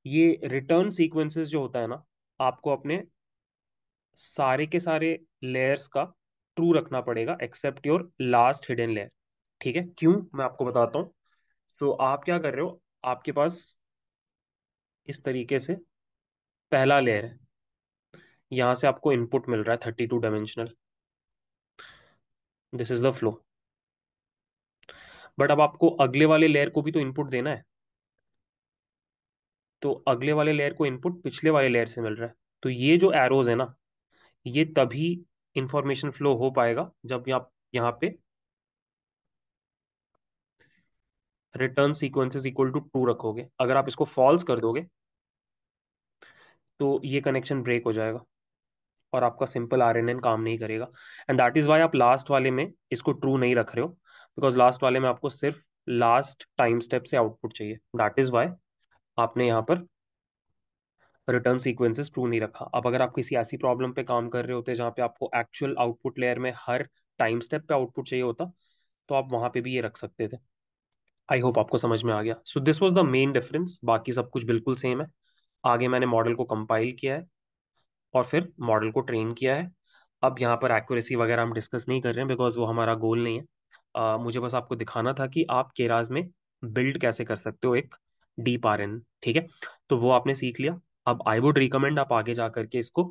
ये रिटर्न सीक्वेंसेस जो होता है ना, आपको अपने सारे के सारे लेयर्स का ट्रू रखना पड़ेगा except your last hidden layer ठीक है? क्यों? मैं आपको बताता हूँ। तो आप क्या कर रहे हो? आपके पास इस तरीके से पहला लेयर है। यहाँ से आपको इनपुट मिल रहा है thirty two dimensional this is the flow but अब आपको अगले वाले लेयर को भी तो इनपुट देना है। तो अगले वाले लेयर को इनपुट पिछले वाले लेयर से मिल रहा है। तो ये जो एरोज है ना, ये तभी इंफॉर्मेशन फ्लो हो पाएगा जब आप यहाँ पे return sequences equal to true रखोगे। अगर आप इसको फॉल्स कर दोगे तो ये कनेक्शन ब्रेक हो जाएगा और आपका सिंपल आर एन एन काम नहीं करेगा। एंड दैट इज़ वाई आप लास्ट वाले में इसको ट्रू नहीं रख रहे हो बिकॉज़ लास्ट वाले में आपको सिर्फ़ लास्ट टाइम स्टेप से आउटपुट चाहिए। दैट इज़ वाई आपने यहाँ पर रिटर्न सीक्वेंसेस ट्रू नहीं रखा। अब अगर आप किसी ऐसी प्रॉब्लम पे काम कर रहे होते जहाँ पे आपको एक्चुअल आउटपुट लेयर में हर टाइम स्टेप पे आउटपुट चाहिए होता तो आप वहाँ पे भी ये रख सकते थे। आई होप आपको समझ में आ गया। So this was the main difference बाकी सब कुछ बिल्कुल सेम है। आगे मैंने मॉडल को कंपाइल किया है और फिर मॉडल को ट्रेन किया है। अब यहाँ पर एक्यूरेसी वगैरह हम डिस्कस नहीं कर रहे हैं बिकॉज़ वो हमारा गोल नहीं है। uh, मुझे बस आपको दिखाना था कि आप केराज में बिल्ड कैसे कर सकते हो एक डीप आर एन ठीक है? तो वो आपने सीख लिया। अब आई वुड रिकमेंड आप आगे जा करके इसको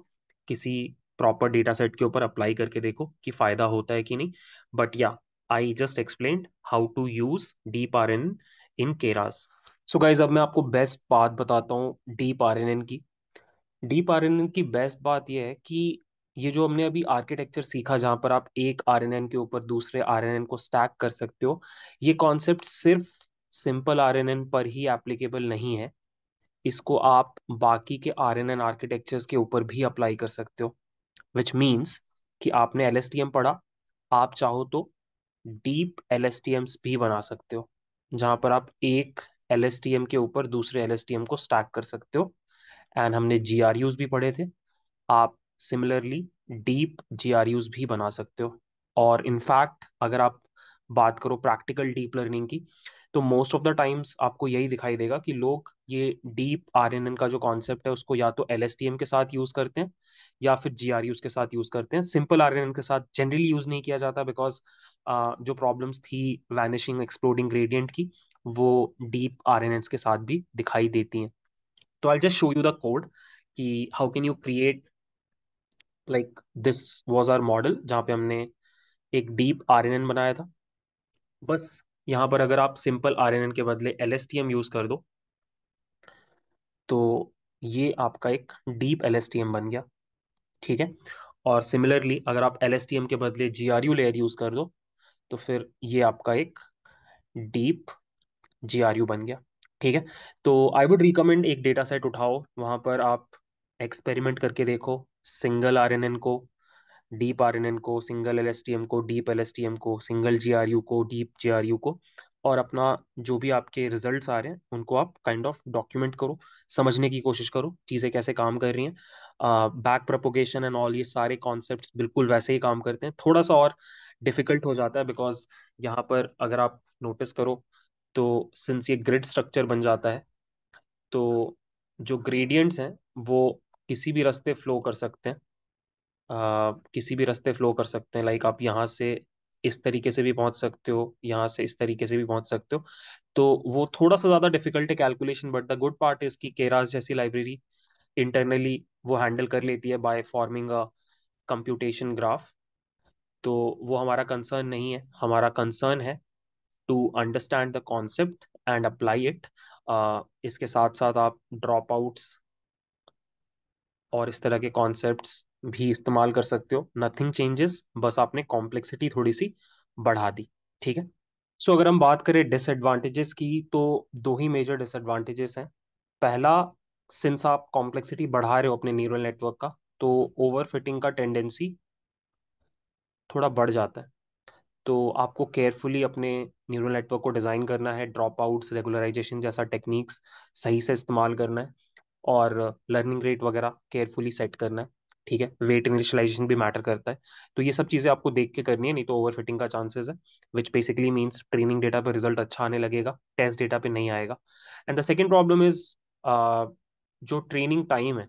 किसी प्रॉपर डेटा सेट के ऊपर अप्लाई करके देखो कि फ़ायदा होता है कि नहीं। बट या I just explain how to use deep R N in Keras so guys अब मैं आपको बेस्ट बात बताता हूँ डीप आर एन एन की। डीप आर एन एन की बेस्ट बात यह है कि ये जो हमने अभी आर्किटेक्चर सीखा जहाँ पर आप एक आर एन एन के ऊपर दूसरे आर एन एन को स्टैक कर सकते हो, ये कॉन्सेप्ट सिर्फ़ सिंपल आर एन एन पर ही एप्लीकेबल नहीं है। इसको आप बाकी के आर एन एन आर्किटेक्चर्स के ऊपर भी अप्लाई कर सकते हो विच मीन्स कि आपने एल एस टी एम पढ़ा, आप चाहो तो डीप एल भी बना सकते हो, जहाँ पर आप एक एल एस टी एम के ऊपर दूसरे एल एस टी एम को स्टैक कर सकते हो एंड हमने जी भी पढ़े थे, आप सिमिलरली डीप जी भी बना सकते हो, और इनफैक्ट अगर आप बात करो प्रैक्टिकल डीप लर्निंग की तो मोस्ट ऑफ़ द टाइम्स आपको यही दिखाई देगा कि लोग ये डीप आर एन एन का जो कॉन्सेप्ट है, उसको या तो एल एस टी एम के साथ यूज़ करते हैं, या फिर जी आर के साथ यूज़ करते हैं। सिंपल आर एन एन के साथ जनरली यूज़ नहीं किया जाता बिकॉज़ जो प्रॉब्लम्स थी वैनिशिंग एक्सप्लोडिंग ग्रेडियंट की, वो डीप आर के साथ भी दिखाई देती हैं। तो I just show you the code कि how can you create like this was our model जहाँ पे हमने एक डीप आर एन एन बनाया था। बस यहाँ पर अगर आप सिंपल आर एन एन के बदले एल यूज़ कर दो तो ये आपका एक डीप एल बन गया, ठीक है? और सिमिलरली अगर आप एल के बदले G R U layer use कर दो तो फिर ये आपका एक डीप जी आर यू बन गया, ठीक है? तो आई वुड रिकमेंड एक डेटा सेट उठाओ, वहाँ पर आप एक्सपेरिमेंट करके देखो, सिंगल आर एन एन को डीप आर एन एन को, single L S T M को, deep L S T M को, सिंगल जी आर यू को, डीप जी आर यू को और अपना जो भी आपके रिजल्ट्स आ रहे हैं, उनको आप काइंड ऑफ़ डॉक्यूमेंट करो, समझने की कोशिश करो, चीज़ें कैसे काम कर रही हैं। बैक प्रपोगेशन एंड ऑल ये सारे कॉन्सेप्ट बिल्कुल वैसे ही काम करते हैं। थोड़ा सा और डिफ़िकल्ट हो जाता है बिकॉज़ यहाँ पर अगर आप नोटिस करो तो सिंस ये ग्रिड स्ट्रक्चर बन जाता है तो जो ग्रेडियंट्स हैं, वो किसी भी रास्ते फ्लो कर सकते हैं। किसी भी रास्ते फ्लो कर सकते हैं। लाइक आप यहाँ से इस तरीके से भी पहुँच सकते हो, यहाँ से इस तरीके से भी पहुँच सकते हो। तो वो थोड़ा सा ज़्यादा डिफ़िकल्ट है calculation but the good part is कि केरास जैसी लाइब्रेरी इंटरनली वो हैंडल कर लेती है by forming a computation graph तो वो हमारा कंसर्न नहीं है। हमारा कंसर्न है to understand the concept and apply it इसके साथ साथ आप ड्रॉप आउट्स और इस तरह के कॉन्सेप्ट्स भी इस्तेमाल कर सकते हो। नथिंग चेंजेस बस आपने कॉम्प्लेक्सिटी थोड़ी सी बढ़ा दी ठीक है? सो so, अगर हम बात करें डिसएडवांटेजेस की तो दो ही मेजर डिसएडवांटेजेस हैं। पहला सिंस आप कॉम्प्लेक्सिटी बढ़ा रहे हो अपने न्यूरल नेटवर्क का तो ओवर फिटिंग का टेंडेंसी थोड़ा बढ़ जाता है। तो आपको केयरफुली अपने न्यूरल नेटवर्क को डिज़ाइन करना है ड्रॉप आउट्स रेगुलराइजेशन जैसा टेक्निक्स सही से इस्तेमाल करना है और लर्निंग रेट वगैरह केयरफुली सेट करना है। ठीक है वेट इनिशियलाइजेशन भी मैटर करता है। तो ये सब चीज़ें आपको देख के करनी है, नहीं तो ओवर फिटिंग का चांसेस है which basically means training data पर रिज़ल्ट अच्छा आने लगेगा टेस्ट डेटा पे नहीं आएगा। And the second problem is जो ट्रेनिंग टाइम है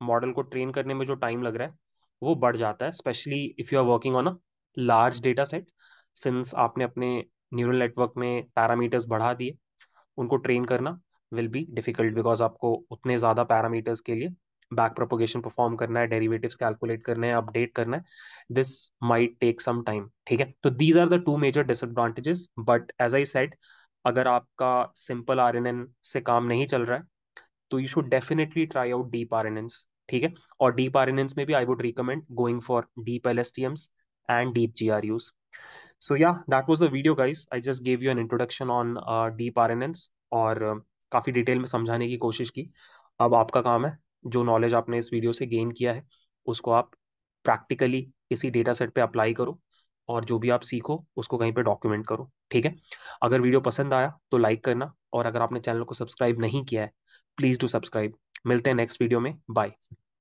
मॉडल को ट्रेन करने में जो टाइम लग रहा है, वो बढ़ जाता है especially if you are working on a large data set since आपने अपने न्यूरल नेटवर्क में पैरामीटर्स बढ़ा दिए, उनको ट्रेन करना विल बी डिफ़िकल्ट बिकॉज़ आपको उतने ज़्यादा पैरामीटर्स के लिए बैक प्रोपोगेशन परफॉर्म करना है डेरिवेटिव्स कैलकुलेट करना है अपडेट करना है this might take some time ठीक है तो these are the two major disadvantages but as I said अगर आपका सिंपल आरएनएन से काम नहीं चल रहा है तो you should definitely try out deep R ठीक है और डीप आर में भी I would recommend going for deep L and and deep GRUs. So yeah, that was the video guys. I just gave you an introduction on uh, deep RNNs और uh, काफ़ी डिटेल में समझाने की कोशिश की अब आपका काम है जो नॉलेज आपने इस वीडियो से गेन किया है, उसको आप प्रैक्टिकली किसी डेटा सेट पर अप्लाई करो और जो भी आप सीखो, उसको कहीं पे डॉक्यूमेंट करो, ठीक है? अगर वीडियो पसंद आया तो लाइक करना और अगर आपने चैनल को सब्सक्राइब नहीं किया है प्लीज़ डू सब्सक्राइब मिलते हैं नेक्स्ट वीडियो में. बाय